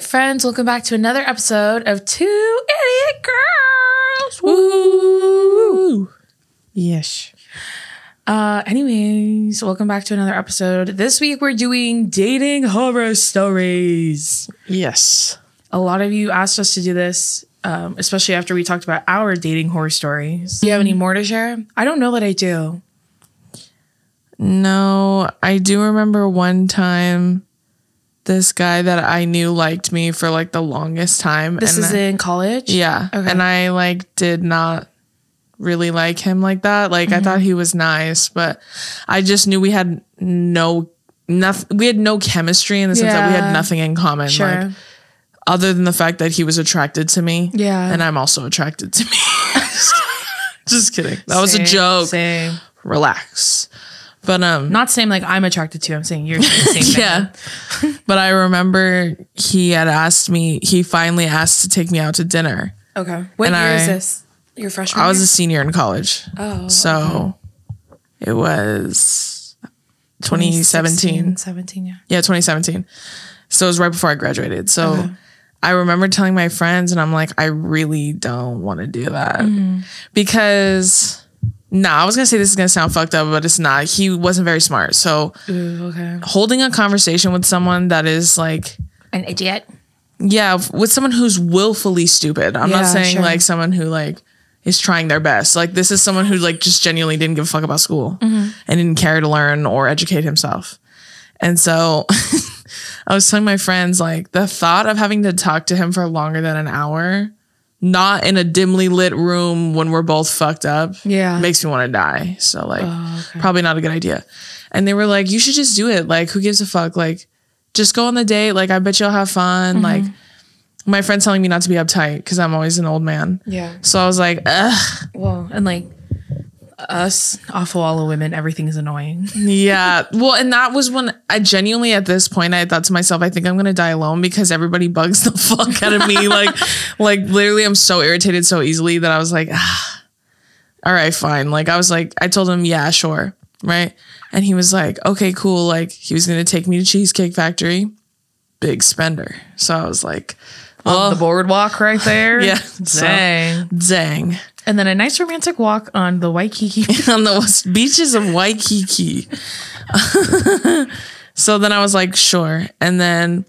right, friends, welcome back to another episode of Two Idiot Girls. Woo! Yes. Uh, anyways, welcome back to another episode. This week we're doing dating horror stories. Yes. A lot of you asked us to do this, um, especially after we talked about our dating horror stories. Do you have any more to share? I don't know that I do. No, I do remember one time this guy that I knew liked me for like the longest time. This is I- in college. Yeah. Okay. And I like did not really like him like that. Like I thought mm-hmm. he was nice, but I just knew we had no nothing we had no chemistry in the sense that we had nothing in common. Sure. Like other than the fact that he was attracted to me. Yeah. And I'm also attracted to me. just kidding. That was a joke. Same. Relax. But um Not saying like I'm attracted to. I'm saying you're the same. yeah. but I remember he had asked me, he finally asked to take me out to dinner. Okay. What And year is I- this? Your freshman. I was year? a senior in college. Oh. So it was 2017. 17, yeah. Yeah, 2017. So it was right before I graduated. So Okay. I remember telling my friends, and I'm like, I really don't want to do that Mm-hmm. because. No, I was gonna say this is gonna sound fucked up, but it's not. He wasn't very smart. So Ooh, okay. holding a conversation with someone that is like An idiot. Yeah, with someone who's willfully stupid. I'm not saying sure. like someone who like is trying their best. Like this is someone who like just genuinely didn't give a fuck about school Mm-hmm. and didn't care to learn or educate himself. And so I was telling my friends like the thought of having to talk to him for longer than an hour, not in a dimly lit room when we're both fucked up, Yeah. Oh, makes me want to die. So like probably not a good idea. And they were like, you should just do it. Like who gives a fuck? Like just go on the date. Like I bet you'll have fun. Mm-hmm. Like my friend's telling me not to be uptight because I'm always an old man. Yeah. So I was like, ugh, Well, and like us, awful all women, everything is annoying. yeah. Well, and that was when I genuinely at this point I thought to myself, I think I'm gonna die alone because everybody bugs the fuck out of me. like, like literally, I'm so irritated so easily that I was like, ah, all right, fine. Like I was like, I told him, yeah, sure, right. And he was like, okay, cool. Like he was gonna take me to Cheesecake Factory. Big spender. So I was like, On oh. the boardwalk right there. Yeah. So- Dang. dang. And then a nice romantic walk on the Waikiki. on the beaches of Waikiki. so then I was like, sure. And then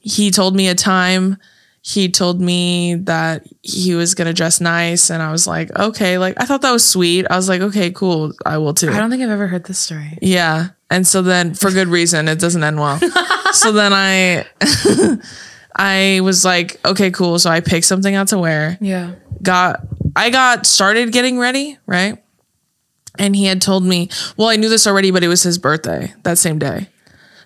he told me a time. He told me that he was gonna dress nice, and I was like, okay. Like I thought that was sweet. I was like, okay, cool. I will too. I don't think I've ever heard this story. Yeah. And so then for good reason, it doesn't end well. so then I I was like, okay, cool. So I picked something out to wear Yeah. got I got started getting ready, right? And he had told me, well, I knew this already, but it was his birthday that same day.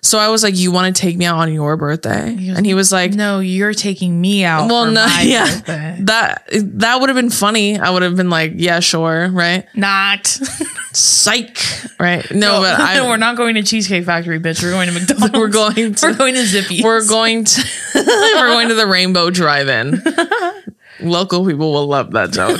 So I was like, "You want to take me out on your birthday?" and he was like, No, you're taking me out. "Well, no, my yeah, birthday. that that would have been funny. I would have been like, "Yeah, sure, right?" Not. Psych, right? No, but I we're not going to Cheesecake Factory, bitch. We're going to McDonald's. we're going to We're going to Zippy. we're going to we're going to the Rainbow Drive-In. Local people will love that joke.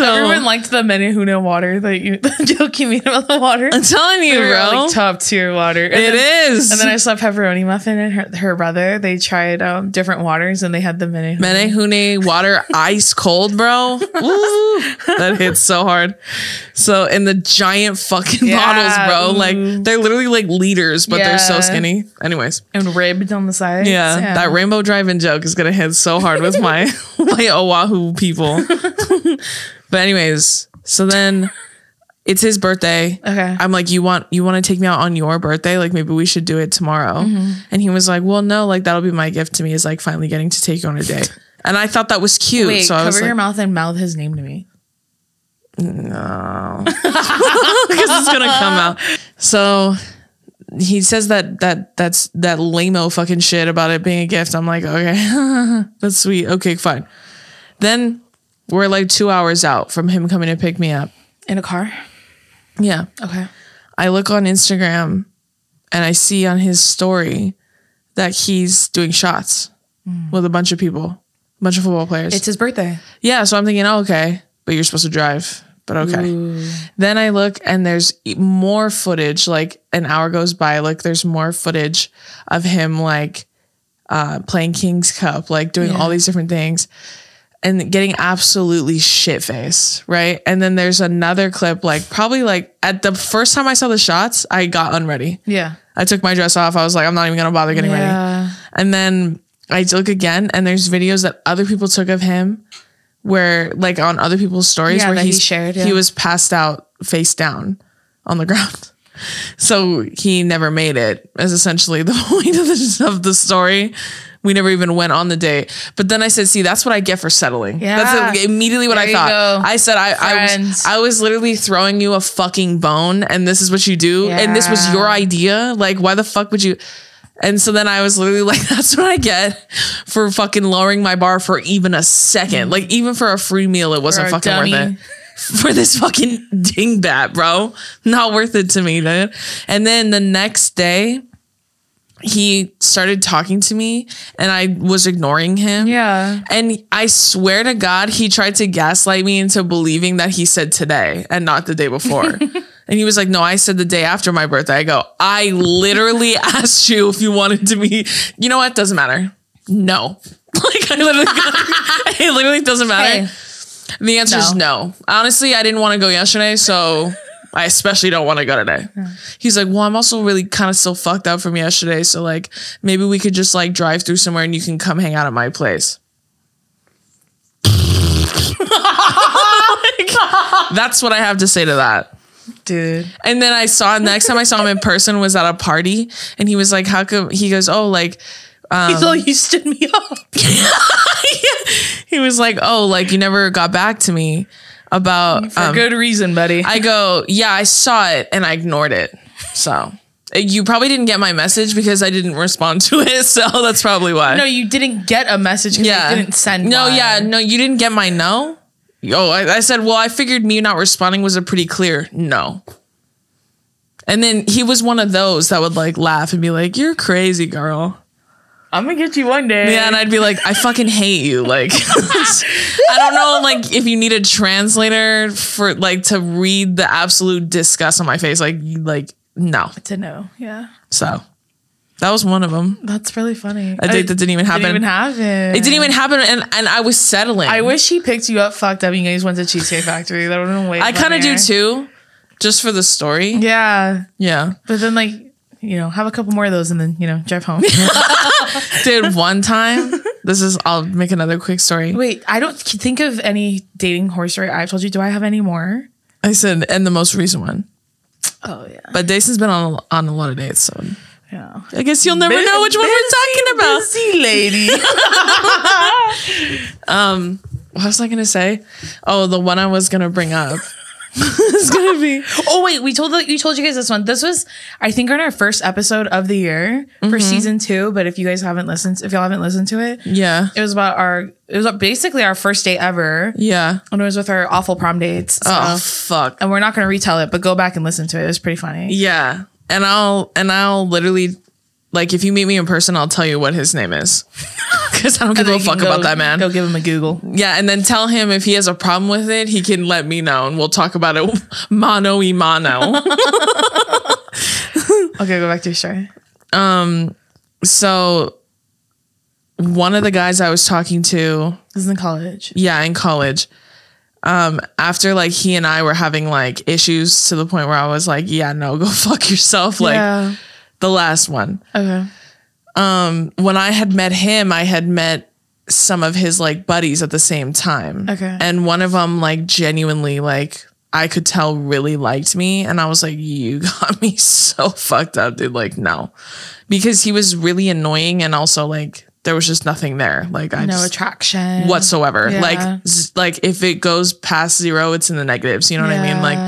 So Everyone liked the Menehune water that you the joke you made about the water. I'm telling you, bro, like top tier water. And it then, is. And then I saw Pepperoni Muffin and her, her brother. They tried um, different waters and they had the Menehune. Menehune water ice cold, bro. Ooh, that hits so hard. So in the giant fucking Yeah, bottles, bro. ooh. Like they're literally like liters, but they're so skinny. Anyways, and ribbed on the sides. yeah, that Rainbow Drive-In joke is gonna hit so hard with my my Oahu people. But anyways, so then it's his birthday. Okay. I'm like, you want you want to take me out on your birthday? Like maybe we should do it tomorrow. Mm-hmm. And he was like, well, no, like that'll be my gift to me is like finally getting to take you on a date. And I thought that was cute. Wait, so I cover was your like, mouth and mouth his name to me. no, because it's gonna come out. So he says that that that's that lameo fucking shit about it being a gift. I'm like, okay, that's sweet. Okay, fine. Then we're like two hours out from him coming to pick me up. In a car? Yeah. Okay. I look on Instagram and I see on his story that he's doing shots with a bunch of people, a bunch of football players. It's his birthday. yeah, so I'm thinking, oh, okay, but you're supposed to drive. But okay. Then I look and there's more footage. Like an hour goes by, like there's more footage of him like uh, playing King's Cup, like doing Yeah. all these different things and getting absolutely shit faced, right? And then there's another clip, like probably like at the first time I saw the shots, I got unready. Yeah. I took my dress off. I was like, I'm not even gonna bother getting ready. And then I look again, and there's videos that other people took of him, where like on other people's stories, Yeah, where he shared, yeah. he was passed out face down on the ground. So he never made it. Is essentially the point of the of the story. We never even went on the date. But then I said, "See, that's what I get for settling." Yeah. that's immediately what There I thought. go. I said, "I I was I was literally throwing you a fucking bone, and this is what you do, Yeah. and this was your idea. Like, why the fuck would you?" And so then I was literally like, "That's what I get for fucking lowering my bar for even a second. Like, even for a free meal, it wasn't fucking worth it." for this fucking dingbat, bro. Not worth it to me, dude. And then the next day, he started talking to me and I was ignoring him. Yeah. And I swear to God, he tried to gaslight me into believing that he said today and not the day before. and he was like, No, I said the day after my birthday. I go, I literally asked you if you wanted to be, you know what? Doesn't matter. No. Like, I literally, it literally doesn't matter. Hey. The answer is no. Honestly, I didn't want to go yesterday, so I especially don't want to go today. He's like, well, I'm also really kind of still fucked up from yesterday, so like maybe we could just like drive through somewhere and you can come hang out at my place. Like, that's what I have to say to that. Dude. And then I saw next time I saw him in person was at a party, and he was like, "How come?" He goes, "Oh, like." He's all um you stood me up. he was like, "Oh, like you never got back to me about For um, good reason, buddy. I go, yeah, I saw it and I ignored it. So you probably didn't get my message because I didn't respond to it. So that's probably why. no, you didn't get a message because yeah. you didn't send No, one. yeah, no, you didn't get my no. Oh, I, I said, well, I figured me not responding was a pretty clear no. And then he was one of those that would like laugh and be like, "You're crazy, girl." I'm gonna get you one day. Yeah, and I'd be like, I fucking hate you. Like, I don't know, like if you need a translator for like to read the absolute disgust on my face, like, like no. to know. Yeah. So that was one of them. That's really funny. A date that didn't even happen. Didn't even happen. It didn't even happen, and and I was settling. I wish he picked you up, fucked up, and you guys went to Cheesecake Factory. That would have been way. I kind of do too, just for the story. Yeah, Yeah, but then like you know, have a couple more of those, and then you know, drive home. Did One time, this is. I'll make another quick story. Wait, I don't think of any dating horror story I've told you. Do I have any more? I said, and the most recent one, Oh yeah, but Deison's been on on a lot of dates, so yeah. I guess you'll never know which one we're talking about. Busy lady. um, What was I gonna say? Oh, the one I was gonna bring up. it's gonna be oh wait, we told the, we told you guys this one. This was I think on our first episode of the year for mm-hmm. season two. But if you guys haven't listened, if y'all haven't listened to it, yeah, it was about our it was basically our first date ever, yeah. and it was with our awful prom dates. Oh, so. Oh fuck. and we're not going to retell it, but go back and listen to it. It was pretty funny. Yeah, and I'll and I'll literally like if you meet me in person, I'll tell you what his name is because I don't give a fuck can about that man. Go give him a Google. Yeah, and then tell him if he has a problem with it, he can let me know, and we'll talk about it mano y mano. Okay, go back to your story. Um, so one of the guys I was talking to, This is in college. yeah, in college. Um, after like he and I were having like issues to the point where I was like, yeah, no, go fuck yourself. Like yeah. The last one. Okay. Um, when I had met him, I had met some of his like buddies at the same time. Okay. And one of them like genuinely like I could tell really liked me and I was like you got me so fucked up dude like no. Because he was really annoying and also like there was just nothing there. Like I No just attraction whatsoever. Yeah. Like z- like if it goes past 0 it's in the negatives, you know what I mean? Like.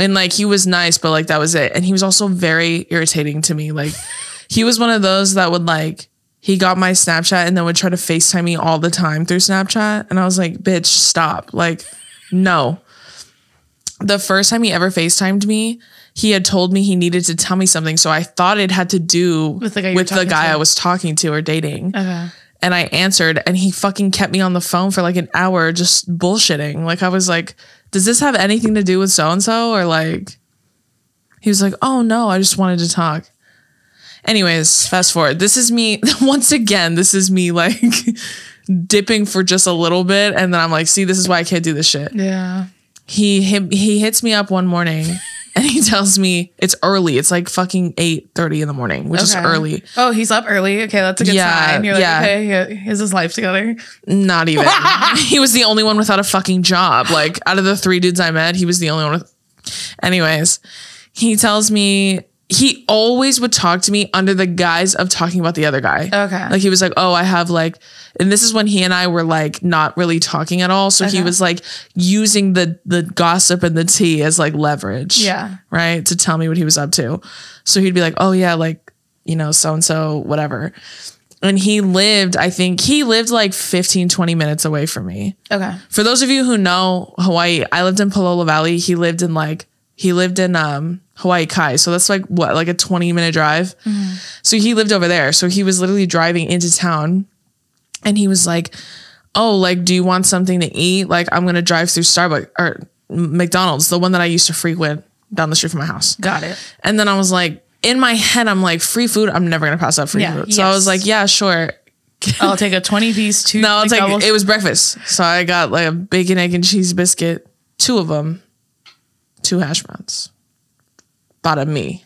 And like he was nice, but like that was it. And he was also very irritating to me. Like he was one of those that would like he got my Snapchat and then would try to FaceTime me all the time through Snapchat. And I was like, bitch, stop. Like, no. The first time he ever FaceTimed me, he had told me he needed to tell me something. So I thought it had to do With the guy with the guy. I was talking to or dating Okay. and I answered and he fucking kept me on the phone for like an hour just bullshitting. Like I was like, does this have anything to do with so and so or like he was like, "Oh no, I just wanted to talk." Anyways, fast forward. This is me once again. This is me like dipping for just a little bit, and then I'm like, see, this is why I can't do this shit. Yeah. He hit, he hits me up one morning. And he tells me it's early. It's like fucking eight thirty in the morning, which is early. Oh, he's up early. Okay, that's a good Yeah, sign. You're like, yeah. okay, he has his life together. Not even. he was the only one without a fucking job. Like out of the three dudes I met, he was the only one with. Anyways, he tells me he always would talk to me under the guise of talking about the other guy. Okay. Like he was like, "Oh, I have like," and this is when he and I were like not really talking at all. So he was like using the the gossip and the tea as like leverage. Yeah. Right to tell me what he was up to. So he'd be like, "Oh yeah, like you know, so and so, whatever." And he lived, I think he lived like 15, 20 minutes away from me. Okay. For those of you who know Hawaii, I lived in Palolo Valley. He lived in like he lived in um Hawaii Kai. So that's like what, like a 20 minute drive. Mm-hmm. So he lived over there. So he was literally driving into town and he was like, Oh, like, do you want something to eat? Like, I'm gonna drive through Starbucks or McDonald's, the one that I used to frequent down the street from my house. Got it. And then I was like, in my head, I'm like, free food, I'm never gonna pass up free Yeah, food. So I was like, yeah, sure. I'll take a 20 piece, two. No, I'll take doubles. it was breakfast. So I got like a bacon, egg, and cheese biscuit, two of them, two hash browns. Bought a me.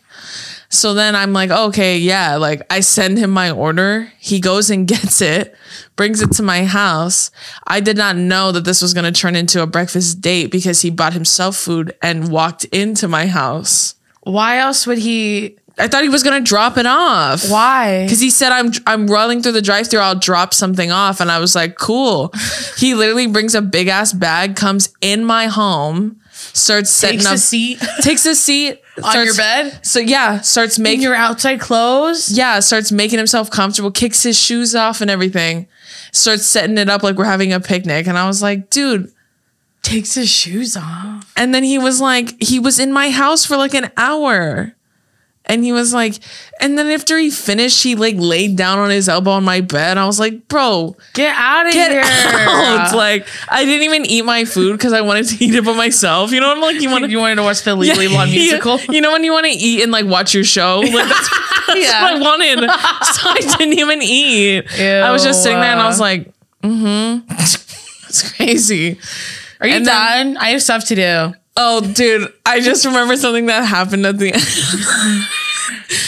So then I'm like, okay, yeah. Like I send him my order. He goes and gets it, brings it to my house. I did not know that this was going to turn into a breakfast date because he bought himself food and walked into my house. Why else would he? I thought he was going to drop it off. Why? Because he said I'm I'm rolling through the drive-through. I'll drop something off, and I was like, cool. he literally brings a big ass bag, comes in my home, starts setting takes up, a seat takes a seat on your bed So yeah, starts making your outside clothes. yeah starts making himself comfortable, kicks his shoes off and everything, starts setting it up like we're having a picnic, and I was like, dude. Takes his shoes off. And then he was like, he was in my house for like an hour. And he was like, and then after he finished, he like laid down on his elbow on my bed. I was like, bro, Get out of get here. out. Like, I didn't even eat my food because I wanted to eat it by myself. You know what I'm like? You want to you wanted to watch the Legally Blonde musical? You know when you want to eat and like watch your show? Like, that's, that's Yeah. what I wanted. So I didn't even eat. I was just sitting there and I was like, mm-hmm. it's crazy. Are you And then- done? I have stuff to do. Oh, dude, I just remember something that happened at the end.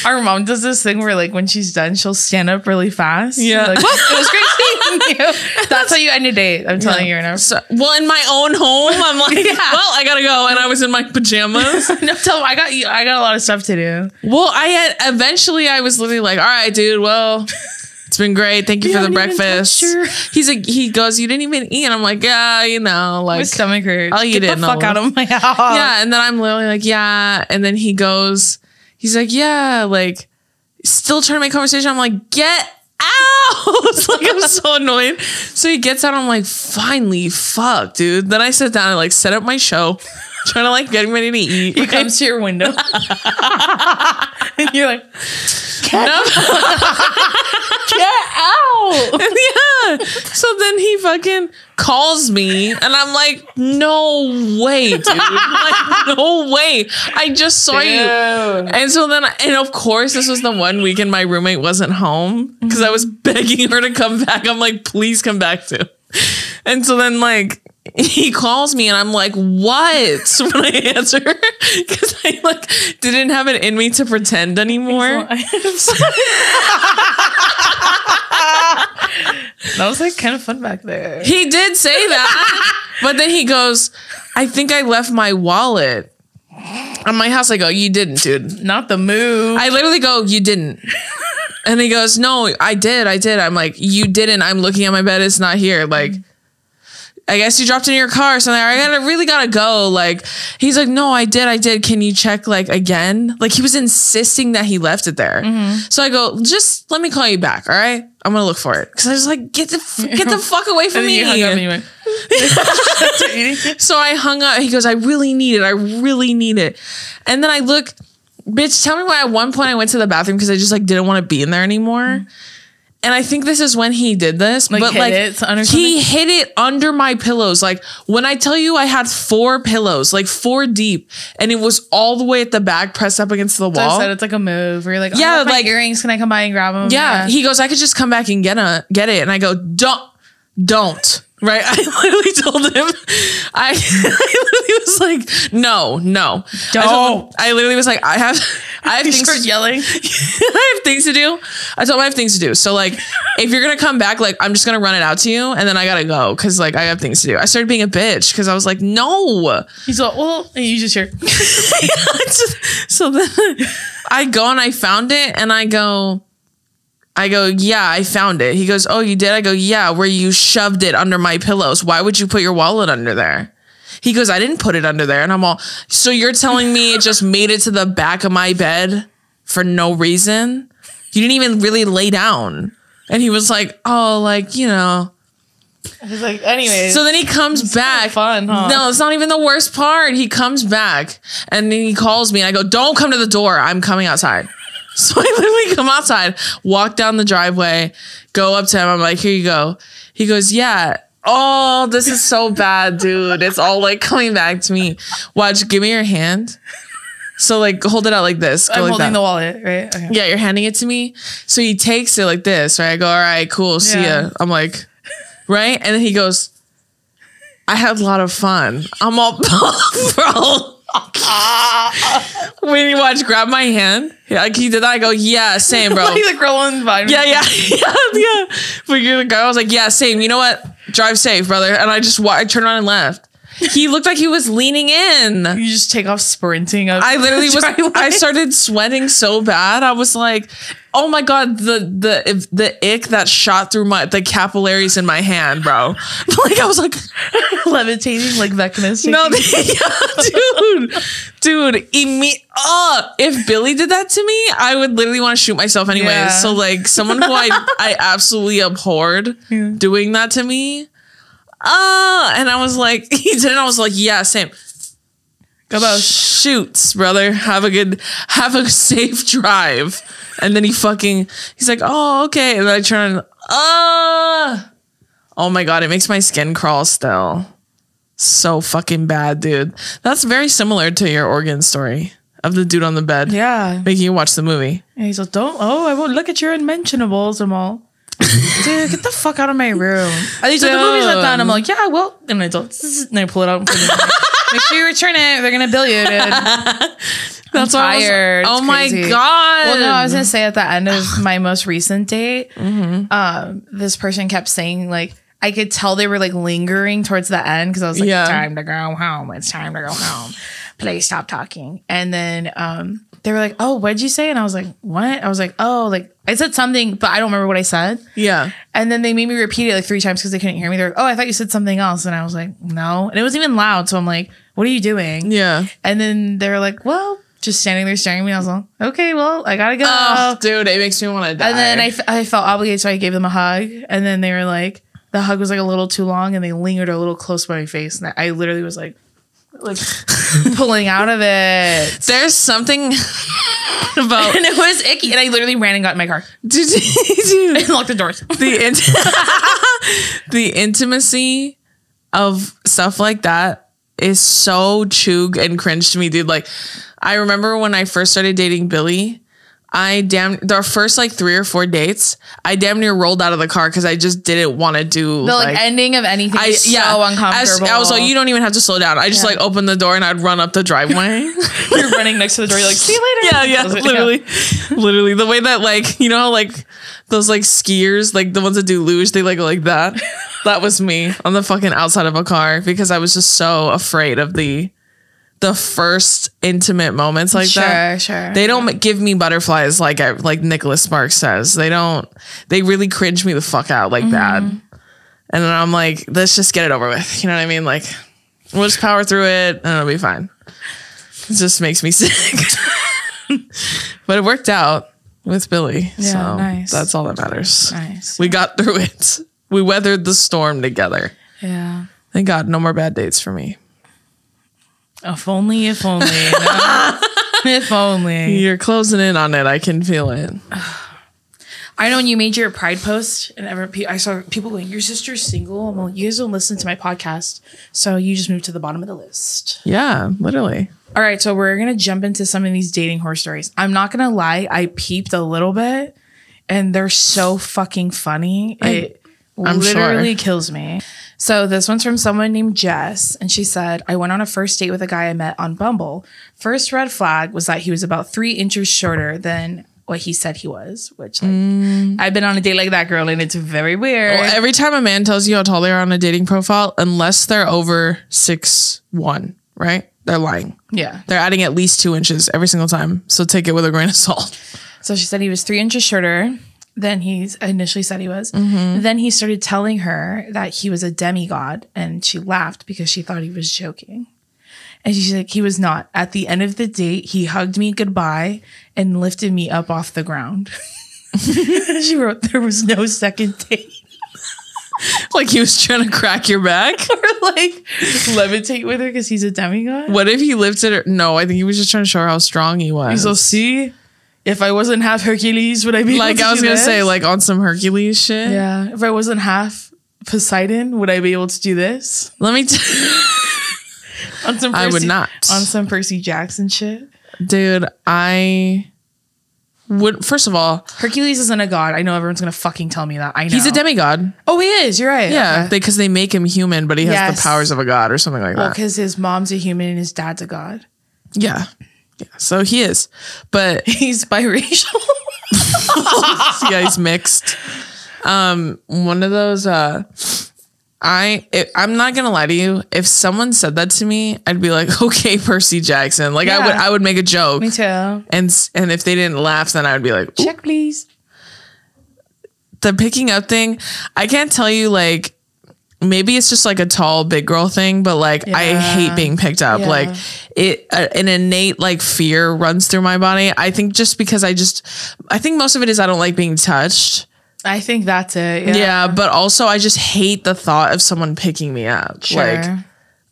Our mom does this thing where, like, when she's done, she'll stand up really fast. Yeah. Like, well, it was great seeing you. That's how you end a date. I'm telling you right now. So, well, in my own home, I'm like, Yeah. well, I gotta go, and I was in my pajamas. no, tell them I got you. I got a lot of stuff to do. well, I had eventually, I was literally like, all right, dude, well. It's been great. Thank you, You for the breakfast. He's like, he goes, you didn't even eat. And I'm like, yeah, you know, My like, stomach hurts. Oh, I'll eat Get it the fuck out of my house. yeah. And then I'm literally like, yeah. And then he goes, he's like, yeah, like, still trying to make conversation. I'm like, get out. like, I'm so annoyed. So he gets out. I'm like, finally, fuck, dude. Then I sit down and like set up my show, trying to like get ready to eat. He comes to your window. and you're like, get, No. get out. yeah. So then he fucking calls me and I'm like, no way, dude. like, no way. I just saw you. And so then, and of course, this was the one weekend my roommate wasn't home because I was mm-hmm. begging her to come back. I'm like, please come back too. And so then, like, he calls me and I'm like, what? When I answer, because I like didn't have it in me to pretend anymore. that was like kind of fun back there. He did say that. but then he goes, I think I left my wallet at my house. I go, You didn't, dude. Not the move. I literally go, You didn't. And he goes, No, I did. I did. I'm like, You didn't. I'm looking at my bed. It's not here. Like, I guess you dropped in your car or something. I gotta really gotta go. Like, he's like, No, I did. I did. Can you check like again? Like, he was insisting that he left it there. Mm-hmm. So I go, Just let me call you back. All right. I'm gonna look for it. Cause I was like, Get the, f- get the fuck away from me. you hung up and you went, "That's what you need." So I hung up. He goes, I really need it. I really need it. And then I look, bitch, tell me why at one point I went to the bathroom because I just like didn't want to be in there anymore. Mm-hmm. And I think this is when he did this, Like, but like it under he hid it under my pillows. Like when I tell you I had four pillows, like four deep, and it was all the way at the back, pressed up against the So wall. said it's like a move. Where you're like, oh, Yeah, yeah, like- earrings. Can I come by and grab them? yeah. He goes, I could just come back and get a get it, and I go, don't, don't. Right, I literally told him. I, I literally was like, "No, no, I, Don't. I literally was like, "I have, I have You things start to yelling. I have things to do. I told him I have things to do. So like, if you're gonna come back, like I'm just gonna run it out to you, and then I gotta go because like I have things to do. I started being a bitch because I was like, no. He's like, well, and you just hear. so then I go and I found it, and I go, I go, yeah, I found it. He goes, oh, you did? I go, yeah, where you shoved it under my pillows. Why would you put your wallet under there? He goes, I didn't put it under there, and I'm all, so you're telling me it just made it to the back of my bed for no reason? You didn't even really lay down. And he was like, oh, like, you know. He's like, anyways. So then he comes back. fun, huh? No, it's not even the worst part. He comes back and then he calls me and I go, Don't come to the door. I'm coming outside. So I literally come outside, walk down the driveway, go up to him. I'm like, Here you go. He goes, Yeah. Oh, this is so bad, dude. It's all like coming back to me. Watch, give me your hand. So like hold it out like this. I'm like holding that. the wallet, right? Okay. Yeah, you're handing it to me. So he takes it like this, right? I go, all right, cool, see Yeah. ya. I'm like, right? And then he goes, I had a lot of fun. I'm all, bro. When you watch, grab my hand. Yeah, like he did that. I go, yeah, same, bro. like the girl on Vine. Yeah, yeah, yeah, yeah. But you're the guy. I was like, yeah, same. You know what? Drive safe, brother. And I just, wa- I turned around and left. He looked like he was leaning in. You just take off sprinting. Up I literally was. driveway. I started sweating so bad. I was like, "Oh my god!" The the if the ick that shot through my the capillaries in my hand, bro. Like I was like, levitating like Vecna. "No, yeah, dude, dude." Imme- oh, if Billy did that to me, I would literally want to shoot myself anyways. Yeah. So like someone who I I absolutely abhorred Yeah. doing that to me. Ah, and I was like, he did it. I was like, yeah, same. Go both. shoots, brother. Have a good, have a safe drive. And then he fucking, he's like, oh, okay. And then I turn, ah, oh my God, it makes my skin crawl still. So fucking bad, dude. That's very similar to your organ story of the dude on the bed Yeah. making you watch the movie. And he's like, don't, oh, I won't look at your unmentionables. I'm all, dude, get the fuck out of my room. At least like, the movie's not done. I'm like, yeah, well, and I, don't, and I pull it out and put it in. Make sure you return it. They're going to bill you, dude. That's why I was- tired. oh It's my crazy. God. Well, no, I was gonna say at the end of my most recent date, um, this person kept saying like I could tell they were like lingering towards the end because I was like, Yeah. "Time to go home. It's time to go home. Please stop talking." And then um, they were like, "Oh, what'd you say?" And I was like, "What?" I was like, "Oh, like I said something, but I don't remember what I said." yeah. And then they made me repeat it like three times because they couldn't hear me. They're like, "Oh, I thought you said something else," and I was like, "No," and it wasn't even loud. So I'm like, "What are you doing?" Yeah. And then they were like, well, just standing there staring at me. I was like, okay, well, I gotta go. Oh, dude, it makes me want to die. and then I, f- I felt obligated, so I gave them a hug. And then they were like, the hug was like a little too long and they lingered a little close by my face. And I literally was like, like pulling out of it. there's something about And it was icky. And I literally ran and got in my car dude, dude, and locked the doors. the int- the intimacy of stuff like that is so chug and cringe to me, dude. Like, I remember when I first started dating Billy. I damn the first like three or four dates, I damn near rolled out of the car because I just didn't want to do The like, ending of anything I so yeah, uncomfortable. I was like, you don't even have to slow down. I just Yeah. like opened the door and I'd run up the driveway. You're running next to the door. You're like, see you later. yeah, yeah, I was like, literally, literally the way that like you know how like those like skiers, like the ones that do luge, they like go like that. That was me on the fucking outside of a car because I was just so afraid of the the first intimate moments like Sure, that. sure. Sure. They don't give me butterflies like I, like Nicholas Sparks says. They don't. They really cringe me the fuck out like bad. Mm-hmm. And then I'm like, let's just get it over with. You know what I mean? Like, we'll just power through it and it'll be fine. It just makes me sick. but it worked out with Billy. Yeah, so nice. that's all that matters. Nice. We got through it. We weathered the storm together. yeah. Thank God, no more bad dates for me. If only, if only. no. if only. You're closing in on it. I can feel it. I know when you made your pride post, and ever, I saw people going, "Your sister's single." I'm like, "You guys don't listen to my podcast, so you just moved to the bottom of the list." Yeah, literally. All right, so we're gonna jump into some of these dating horror stories. I'm not gonna lie, I peeped a little bit, and they're so fucking funny. It I'm literally sure. kills me. So this one's from someone named Jess, and she said, "I went on a first date with a guy I met on Bumble. First red flag was that he was about three inches shorter than." What he said he was, which like mm. I've been on a date like that girl, and it's very weird. Well, every time a man tells you how tall they are on a dating profile, unless they're over six one, right? They're lying. yeah. They're adding at least two inches every single time. So take it with a grain of salt. So she said he was three inches shorter than he initially said he was. Mm-hmm. Then he started telling her that he was a demigod, and she laughed because she thought he was joking. And she's like, he was not. At the end of the date, he hugged me goodbye and lifted me up off the ground. she wrote, there was no second date. like he was trying to crack your back. or like just levitate with her because he's a demigod. What if he lifted her? No, I think he was just trying to show her how strong he was. So see, if I wasn't half Hercules, would I be like able to I was gonna say, like on some Hercules shit. Yeah. If I wasn't half Poseidon, would I be able to do this? Let me, t- On some Percy, I would not. On some Percy Jackson shit. dude. I would. First of all, Hercules isn't a god. I know everyone's gonna fucking tell me that. I know. he's a demigod. Oh, he is. You're right. Yeah, Okay. because they make him human, but he has Yes. the powers of a god or something like Well, that. because his mom's a human and his dad's a god. Yeah, yeah. So he is, but He's biracial. yeah, he's mixed. Um, one of those. Uh, I it, I'm not gonna lie to you. If someone said that to me, I'd be like, okay, Percy Jackson. Like I would I would make a joke, me too. and and if they didn't laugh, then I would be like, "Ooh." Check, please. the picking up thing. I can't tell you like. Maybe it's just like a tall big girl thing, but like I hate being picked up. Yeah. Like it, uh, an innate like fear runs through my body. I think just because I just, I think most of it is I don't like being touched. I think that's it. Yeah. Yeah, but also I just hate the thought of someone picking me up. Sure. Like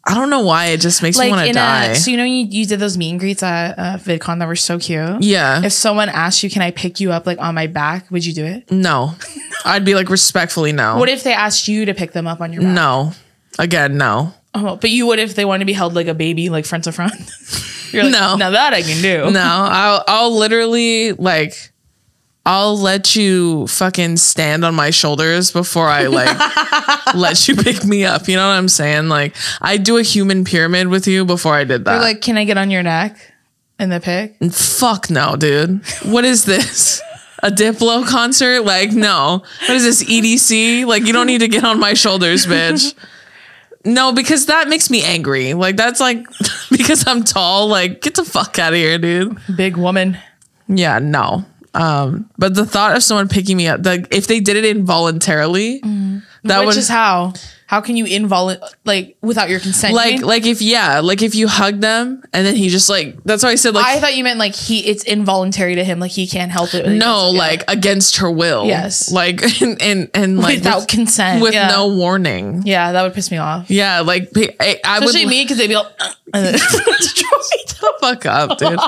I don't know why it just makes me want to die. a so you know you, you did those meet and greets at uh, VidCon that were so cute. yeah. If someone asked you, "Can I pick you up like on my back?" Would you do it? no. I'd be like respectfully no. What if they asked you to pick them up on your back? no. Again, no. Oh, but you would if they wanted to be held like a baby, like front to front. You're like, No. Now that I can do. No. I'll I'll literally like I'll let you fucking stand on my shoulders before I like let you pick me up. You know what I'm saying? Like I do a human pyramid with you before I did that. You're like, can I get on your neck in the pic? Fuck no, dude. What is this? A Diplo concert? Like, no. What is this, EDC? Like, you don't need to get on my shoulders, bitch. No, because that makes me angry. Like, that's like, because I'm tall, like, get the fuck out of here, dude. Big woman. Yeah, no. Um, but the thought of someone picking me up, like, if they did it involuntarily, that Which would is how. How can you involun like without your consent? like, like if yeah, like if you hug them and then he just like, that's why I said like, I thought you meant like he it's involuntary to him, like he can't help it. no, Yeah. like against her will. Yes. Like and and, and like without with, consent. with yeah. no warning. Yeah, that would piss me off. Yeah, like I, I would Especially me because they'd be like, and fuck up, dude.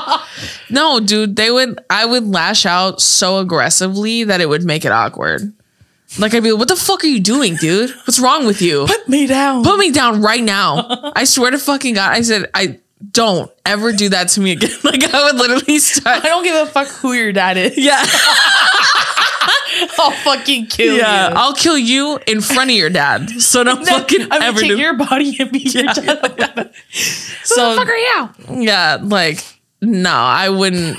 no, dude, they would I would lash out so aggressively that it would make it awkward. Like I'd be like, what the fuck are you doing, dude? What's wrong with you? put me down. Put me down right now. I swear to fucking God. I said, I don't ever do that to me again. Like I would literally start. I don't give a fuck who your dad is. Yeah. I'll fucking kill Yeah. you. I'll kill you in front of your dad. So don't fucking I'm gonna ever take do your body and be your dad. So Fuck are you? yeah, like no, I wouldn't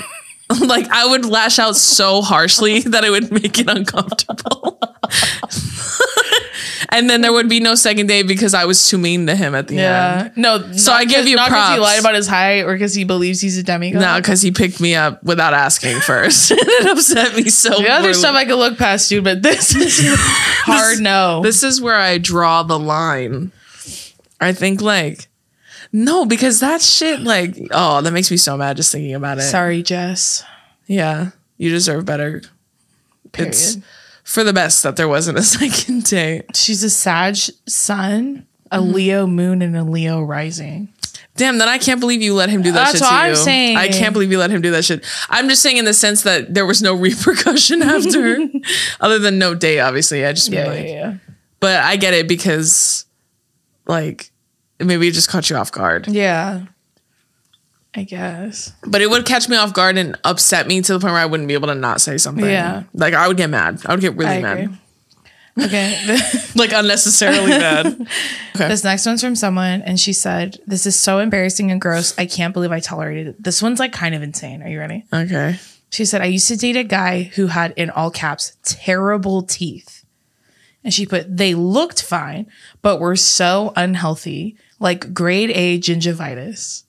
like I would lash out so harshly that it would make it uncomfortable. and then there would be no second date because I was too mean to him at the end. Yeah. No. So I give you not because he props. lied about his height or because he believes he's a demigod. No, because he picked me up without asking first. and it upset me so The other stuff I could look past, dude, but this is hard no. This is where I draw the line. I think like no, because that shit like oh, that makes me so mad just thinking about it. Sorry, Jess. Yeah, you deserve better. Period. It's for the best that there wasn't a second date. She's a Sag sun, a mm-hmm. Leo moon, and a Leo rising. Damn, then I can't believe you let him do that That's shit what to I'm you. saying. I can't believe you let him do that shit. I'm just saying in the sense that there was no repercussion after, other than no date, obviously. I just mean like, yeah. but I get it because, like, maybe it just caught you off guard. Yeah. I guess. But it would catch me off guard and upset me to the point where I wouldn't be able to not say something. Yeah. like I would get mad. I would get really I mad, agree. Okay. like unnecessarily mad. This next one's from someone, and she said, This is so embarrassing and gross. I can't believe I tolerated it. This one's like kind of insane. Are you ready? Okay. She said, I used to date a guy who had, in all caps, terrible teeth. And she put, They looked fine, but were so unhealthy, like grade A gingivitis.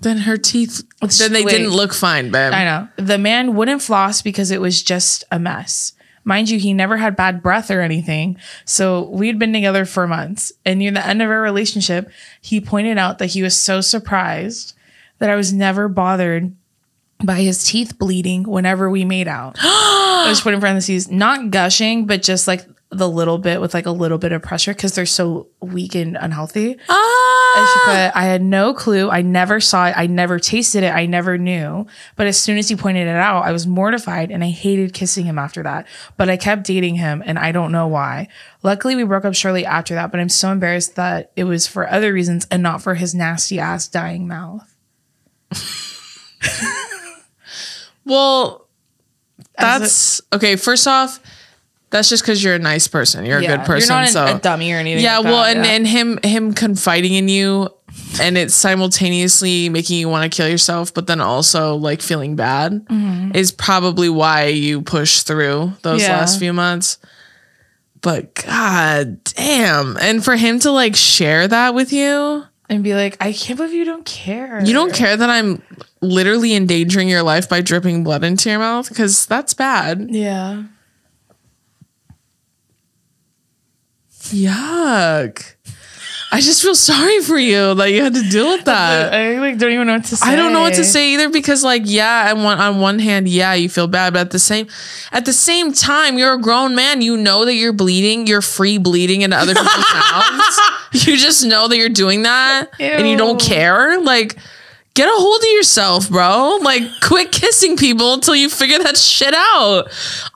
Then her teeth. Then they Wait. didn't look fine, babe. I know. The man wouldn't floss because it was just a mess. Mind you, he never had bad breath or anything. So we'd been together for months. And near the end of our relationship, he pointed out that he was so surprised that I was never bothered by his teeth bleeding whenever we made out. I was put in parentheses, not gushing, but just like the little bit with like a little bit of pressure because they're so weak and unhealthy. And she Ah. put, I had no clue. I never saw it. I never tasted it. I never knew. But as soon as he pointed it out, I was mortified and I hated kissing him after that. But I kept dating him and I don't know why. Luckily, we broke up shortly after that, but I'm so embarrassed that it was for other reasons and not for his nasty ass dying mouth. Well, that's okay. First off, that's just because you're a nice person. You're a good person. You're not so a dummy or anything. yeah, like well, that, and yeah. and him him confiding in you, and it's simultaneously making you want to kill yourself, but then also like feeling bad is probably why you push through those Mm-hmm. Yeah. last few months. But god damn, and for him to like share that with you, and be like, I can't believe you don't care. you don't care that I'm literally endangering your life by dripping blood into your mouth because that's bad. Yeah. Yuck. I just feel sorry for you that you had to deal with that. I like don't even know what to say. I don't know what to say either because like yeah, I want on one hand, yeah, you feel bad, but at the same at the same time, you're a grown man. You know that you're bleeding, you're free bleeding into other people's mouths. You just know that you're doing that and you don't care. Like Get a hold of yourself, bro. Like, quit kissing people until you figure that shit out.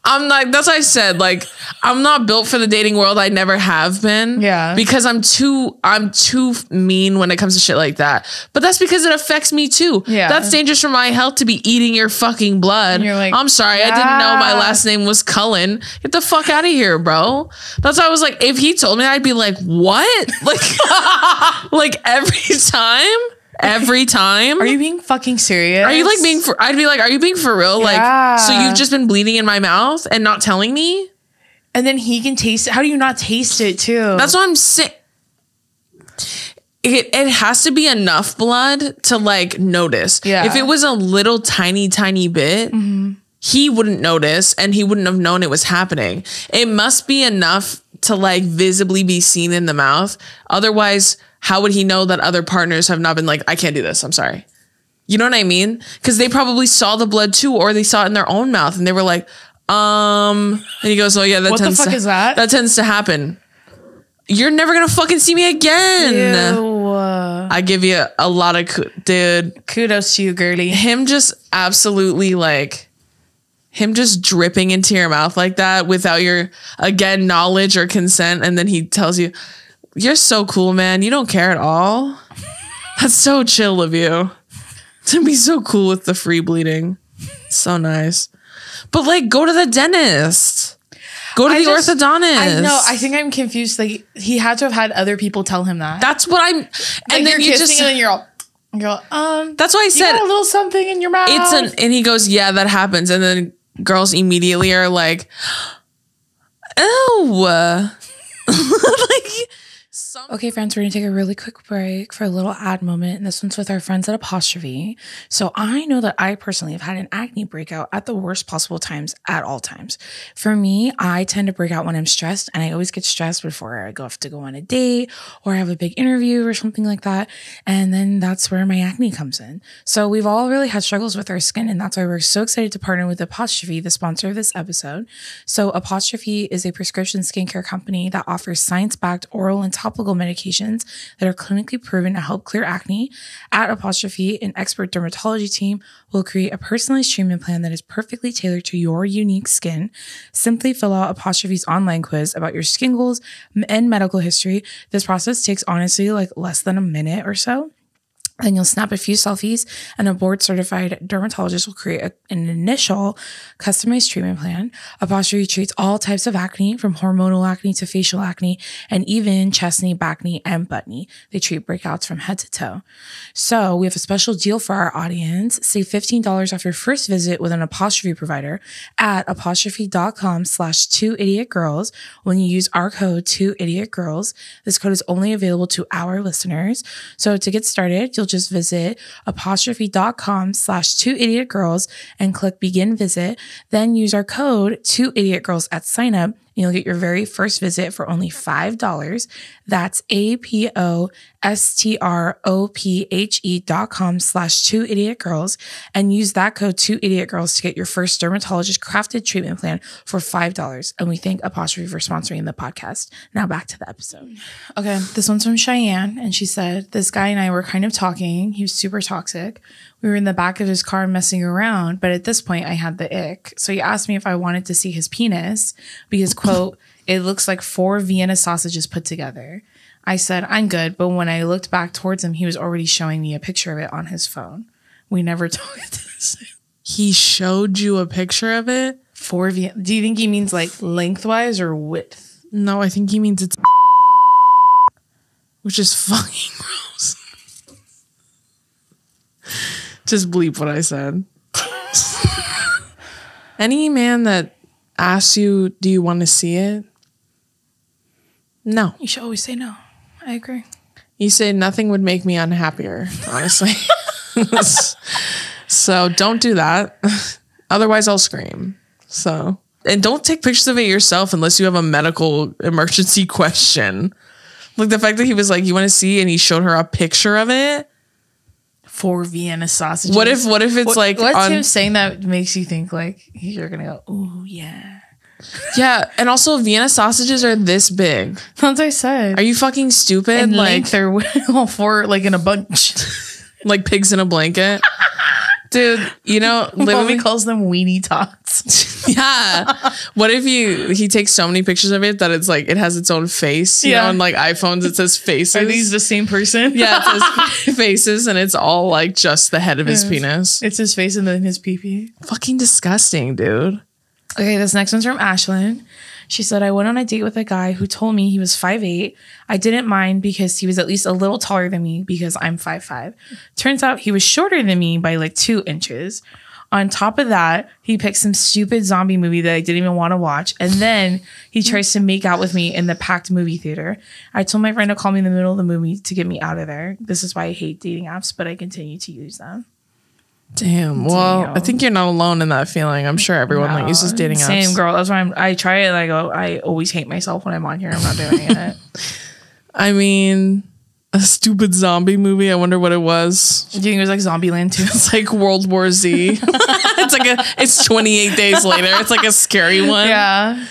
I'm like, that's what I said. Like, I'm not built for the dating world. I never have been. Yeah. Because I'm too, I'm too mean when it comes to shit like that. But that's because it affects me too. Yeah. That's dangerous for my health to be eating your fucking blood. And you're like, I'm sorry. I didn't know my last name was Cullen. Get the fuck out of here, bro. That's why I was like, if he told me, I'd be like, what? Like, like every time, every time. Are you being fucking serious? Are you like being for? I'd be like, are you being for real? Like, so you've just been bleeding in my mouth and not telling me? And then he can taste it. How do you not taste it too? That's what I'm saying. It, it has to be enough blood to like notice. Yeah. If it was a little tiny, tiny bit, mm-hmm. he wouldn't notice and he wouldn't have known it was happening. It must be enough to like visibly be seen in the mouth. Otherwise, how would he know that other partners have not been like, I can't do this. I'm sorry. You know what I mean? Because they probably saw the blood too, or they saw it in their own mouth and they were like, um, and he goes, Oh yeah, that What the tends fuck to, is that? That tends to happen. You're never gonna fucking see me again. Ew. I give you a lot of ku- dude. kudos to you, girly. Him just absolutely like him just dripping into your mouth like that without your again knowledge or consent, and then he tells you, "You're so cool, man. You don't care at all." That's so chill of you to be so cool with the free bleeding. So nice, but like, go to the dentist. Go to I the just- orthodontist. I know. I think I'm confused. Like he had to have had other people tell him that. That's what I'm. And like then you're you just. and then you're all, you're all, um. that's why I you said got a little something in your mouth. it's an. And he goes, "Yeah, that happens." And then girls immediately are like, "Oh, like." Some, Okay, friends, we're gonna take a really quick break for a little ad moment, and this one's with our friends at Apostrophe. So I know that I personally have had an acne breakout at the worst possible times at all times. For me, I tend to break out when I'm stressed, and I always get stressed before I go have to go on a date or have a big interview or something like that. And then that's where my acne comes in. So we've all really had struggles with our skin, and that's why we're so excited to partner with Apostrophe, the sponsor of this episode. So Apostrophe is a prescription skincare company that offers science-backed oral and topical topical medications that are clinically proven to help clear acne. At Apostrophe, an expert dermatology team will create a personalized treatment plan that is perfectly tailored to your unique skin. Simply fill out Apostrophe's online quiz about your skin goals and medical history. This process takes honestly like less than a minute or so. Then you'll snap a few selfies, and a board certified dermatologist will create a, an initial customized treatment plan. Apostrophe treats all types of acne, from hormonal acne to facial acne, and even chest knee, bacne, and buttne. They treat breakouts from head to toe. So we have a special deal for our audience. Save $15 off your first visit with an apostrophe provider at apostrophe.com slash two idiot girls when you use our code two idiot girls. This code is only available to our listeners. So to get started, you'll just visit apostrophe.com slash two idiot girls and click begin visit. Then use our code two idiot girls at sign up you'll get your very first visit for only $5. That's A P O S T R O P H E dot com slash two idiot girls and use that code two idiot girls to get your first dermatologist crafted treatment plan for $5. And we thank Apostrophe for sponsoring the podcast. Now back to the episode. Okay, this one's from Cheyenne, and she said, This guy and I were kind of talking. He was super toxic. We were in the back of his car messing around, but at this point, I had the ick. So he asked me if I wanted to see his penis because, quote, it looks like four Vienna sausages put together. I said, I'm good. But when I looked back towards him, he was already showing me a picture of it on his phone. We never talked. He showed you a picture of it? Four Vienna. Do you think he means like lengthwise or width? No, I think he means it's which is fucking gross. Just bleep what I said. Any man that asks you, do you want to see it? No. You should always say no. I agree. You say nothing would make me unhappier, honestly. so don't do that. Otherwise, I'll scream. So, and don't take pictures of it yourself unless you have a medical emergency question. Like the fact that he was like, "You want to see?" and he showed her a picture of it. Four Vienna sausages. What if? What if it's What- like what's on? him saying that makes you think like you're gonna go, ooh yeah. Yeah, and also Vienna sausages are this big. That's what I said. Are you fucking stupid? and like, like they're all four like in a bunch. like pigs in a blanket, dude. You know, literally. calls them weenie tots. Yeah. what if you he takes so many pictures of it that it's like it has its own face? You Yeah. know, on like iPhones it says faces. Are these the same person? yeah, it says faces and it's all like just the head of his Yes. penis. It's his face and then his pee pee. Fucking disgusting, dude. Okay, this next one's from Ashlyn. She said, I went on a date with a guy who told me he was 5'8. I didn't mind because he was at least a little taller than me because I'm 5'5. Turns out he was shorter than me by like two inches. On top of that, he picked some stupid zombie movie that I didn't even want to watch. And then he tries to make out with me in the packed movie theater. I told my friend to call me in the middle of the movie to get me out of there. This is why I hate dating apps, but I continue to use them. Damn. Well, Damn. I think you're not alone in that feeling. I'm sure everyone like uses dating apps. Same girl. That's why I'm, I try it. and I go, I always hate myself when I'm on here. I'm not doing it. I mean, a stupid zombie movie. I wonder what it was. Do you think it was like Zombieland too? It's like World War Z. it's like a. It's 28 days later. It's like a scary one. Yeah.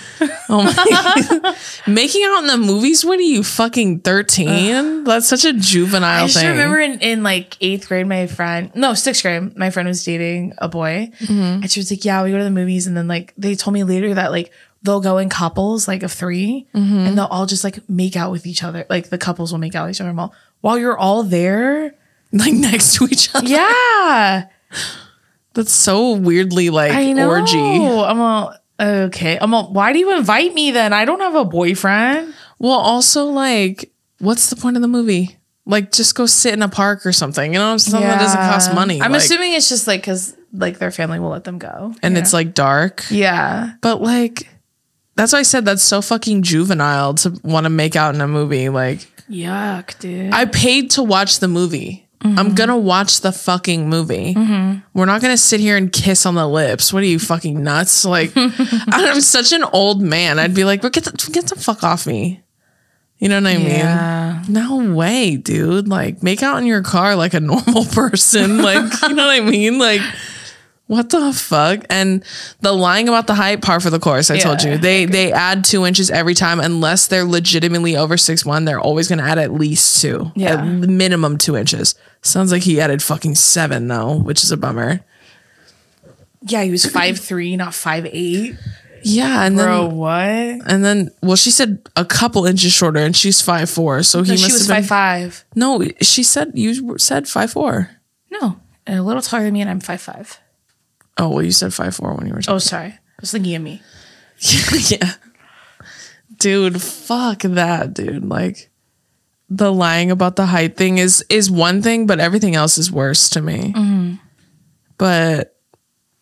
Oh my. Making out in the movies. What are you fucking 13? That's such a juvenile thing. I remember in, in like eighth grade, my friend, no, sixth grade, my friend was dating a boy. Mm-hmm. And she was like, Yeah, we go to the movies. And then like they told me later that like they'll go in couples like of 3 mm-hmm. and they'll all just like make out with each other. Like the couples will make out with each other I'm while you're all there. like next to each other. Yeah. That's so weirdly like I know. orgy. I'm all, okay. I'm all, why do you invite me then? I don't have a boyfriend. Well, also like, what's the point of the movie? Like, just go sit in a park or something. You know, something that doesn't cost money. I'm like- assuming it's just like because like their family will let them go, and Yeah. it's like dark. yeah, But like, that's why I said that's so fucking juvenile to want to make out in a movie. Like, yuck, dude. I paid to watch the movie. I'm mm-hmm. gonna watch the fucking movie. Mm-hmm. We're not gonna sit here and kiss on the lips. What are you fucking nuts? Like, I'm such an old man. I'd be like, "But get the get the fuck off me. You know what I Yeah. mean? No way, dude. Like, make out in your car like a normal person. Like, you know what I mean? Like, What the fuck? And the lying about the height, par for the course. I told you they they add two inches every time unless they're legitimately over six one. They're always gonna add at least two, Yeah. at minimum two inches. Sounds like he added fucking seven though, which is a bummer. Yeah, he was five three, not five eight. Yeah, and Bro, then what? and then well, she said a couple inches shorter, and she's five four. So he No, must she was have been five five. no. She said you said five four. No, and a little taller than me, and I'm five five. Oh well, you said five four when you were talking. Oh, sorry, I was thinking of me. yeah. Dude, fuck that, dude. Like the lying about the height thing is is one thing, but everything else is worse to me. Mm-hmm. But